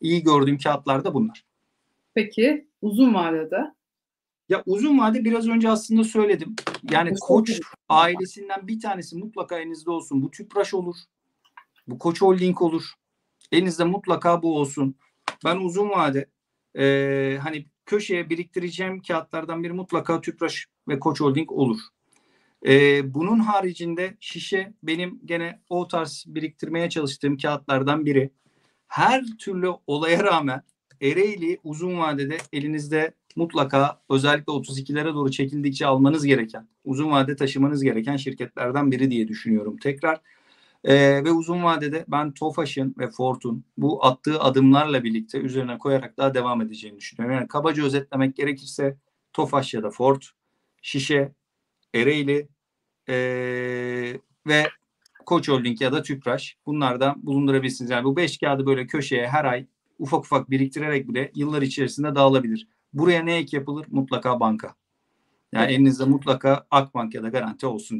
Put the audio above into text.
iyi gördüğüm kağıtlar da bunlar. Peki uzun vadede? Ya uzun vade biraz önce aslında söyledim. Yani koç ailesinden bir tanesi mutlaka elinizde olsun. Bu Tüpraş olur. Bu Koç Holding olur. Elinizde mutlaka bu olsun. Ben uzun vade e, hani köşeye biriktireceğim kağıtlardan biri mutlaka Tüpraş ve Koç Holding olur. E, bunun haricinde şişe benim gene o tarz biriktirmeye çalıştığım kağıtlardan biri. Her türlü olaya rağmen Ereğli uzun vadede elinizde mutlaka özellikle 32'lere doğru çekildikçe almanız gereken, uzun vade taşımanız gereken şirketlerden biri diye düşünüyorum tekrar. Ee, ve uzun vadede ben Tofaş'ın ve Ford'un bu attığı adımlarla birlikte üzerine koyarak daha devam edeceğini düşünüyorum. Yani kabaca özetlemek gerekirse Tofaş ya da Ford, Şişe, Ereğli ee, ve Koç Holding ya da Tüpraş bunlardan bulundurabilirsiniz. Yani bu beş kağıdı böyle köşeye her ay ufak ufak biriktirerek bile yıllar içerisinde dağılabilir. Buraya ne ek yapılır? Mutlaka banka. Yani elinizde mutlaka Akbank ya da Garanti olsun.